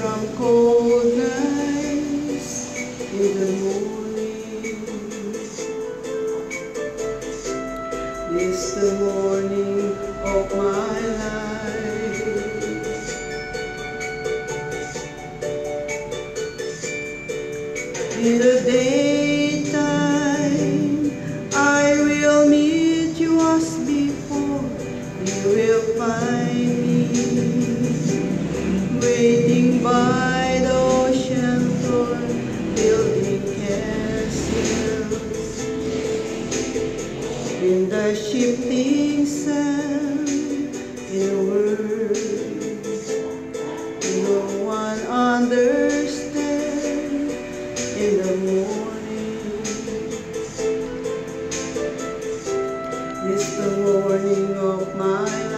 from cold nights in the morning. This the morning of my life. In the daytime, I will meet you as before. You will find me waiting by the ocean floor, building castles in the shifting sand. In a world no one understands in the morning. It's the morning of my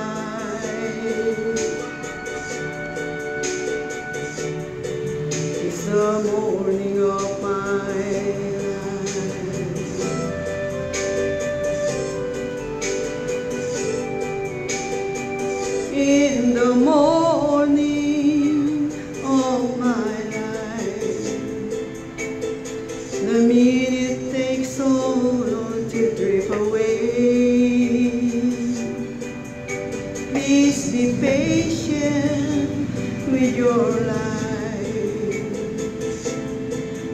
your life.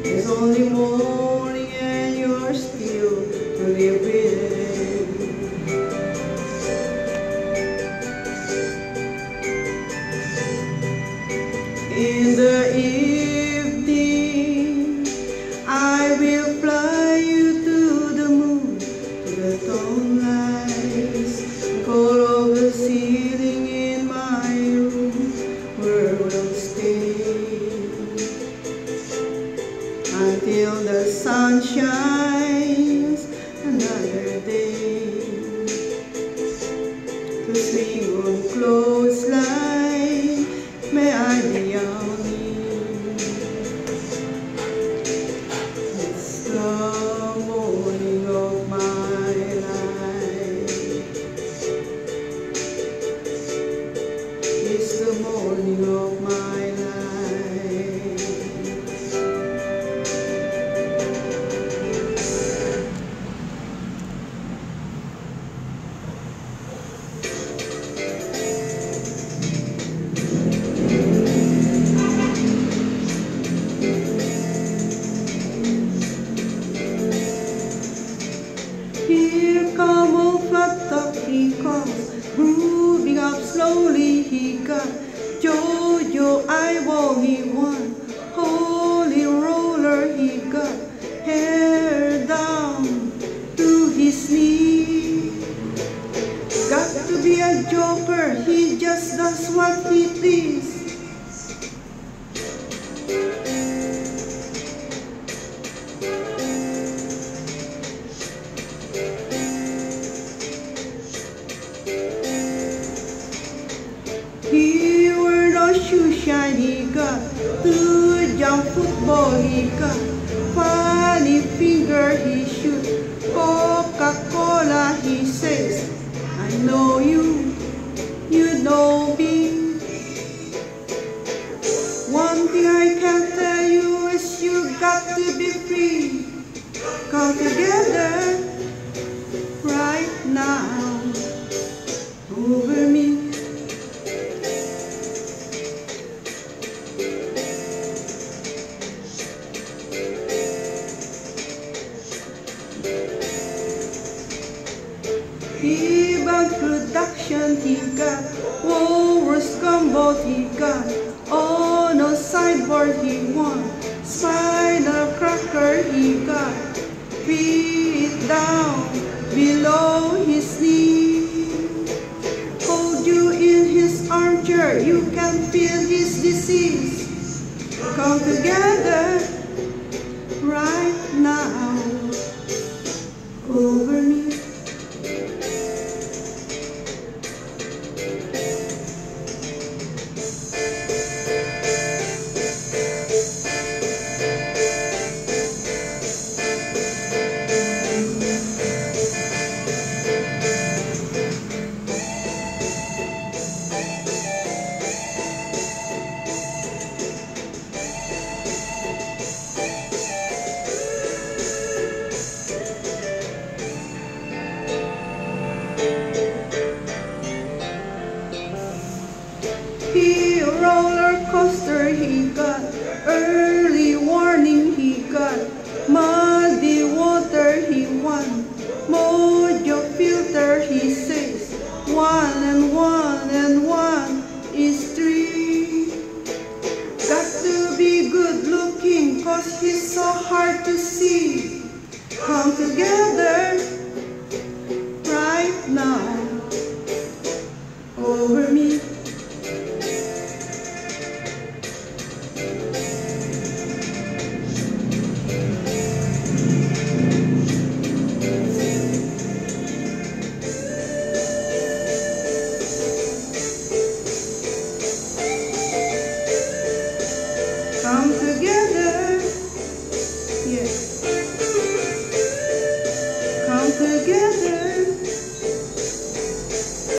It's only morning and you're still to live with it. In the evening, I will fly you to the moon, to the lights, call of the ceiling moving up slowly, he got I want, he won, holy roller, he got hair down to his knee. Got to be a joker, he just does what he please. Shine, he got to jump football, he got funny finger, he shoot Coca-Cola, he says, I know you, you know me. One thing I can tell you is you got to be free. Come together He bought production, he got Walrus he got On a sideboard, he won. Spider cracker, he got Feet down below his knee. Hold you in his armchair, you can feel his disease. Come together He roller coaster he got, early warning he got, muddy water he won, mojo filter he says, one and one and one is three. Got to be good looking cause he's so hard to see. Come together